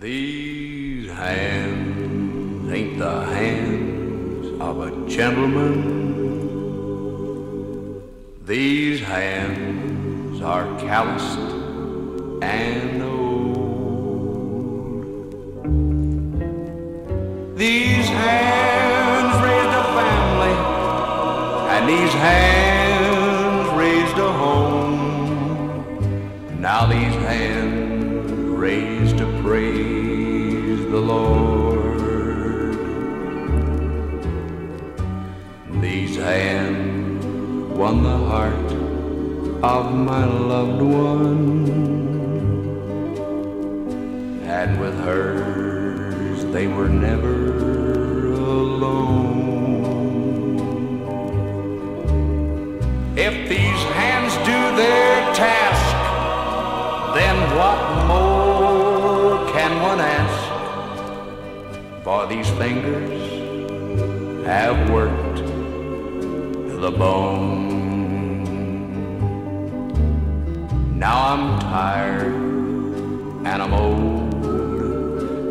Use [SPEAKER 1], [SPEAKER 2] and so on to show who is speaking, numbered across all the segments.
[SPEAKER 1] These hands ain't the hands of a gentleman. These hands are calloused and old. These hands raised a family, and these hands praise the Lord. These hands won the heart of my loved one, and with hers they were never alone. If these hands do their For these fingers have worked to the bone. Now I'm tired and I'm old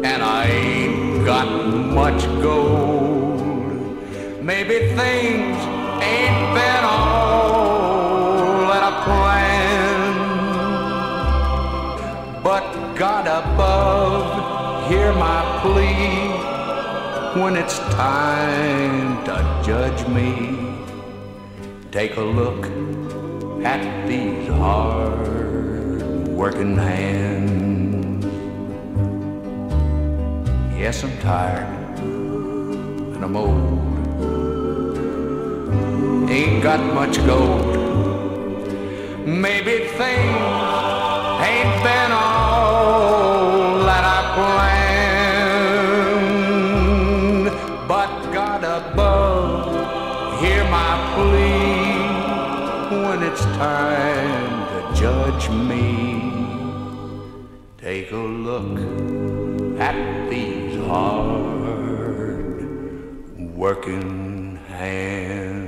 [SPEAKER 1] and I ain't got much gold. Maybe things ain't been all that I planned. But God above, hear my plea when it's time to judge me. Take a look at these hard working hands. Yes, I'm tired and I'm old. Ain't got much gold. Maybe things my plea when it's time to judge me. Take a look at these hard working hands.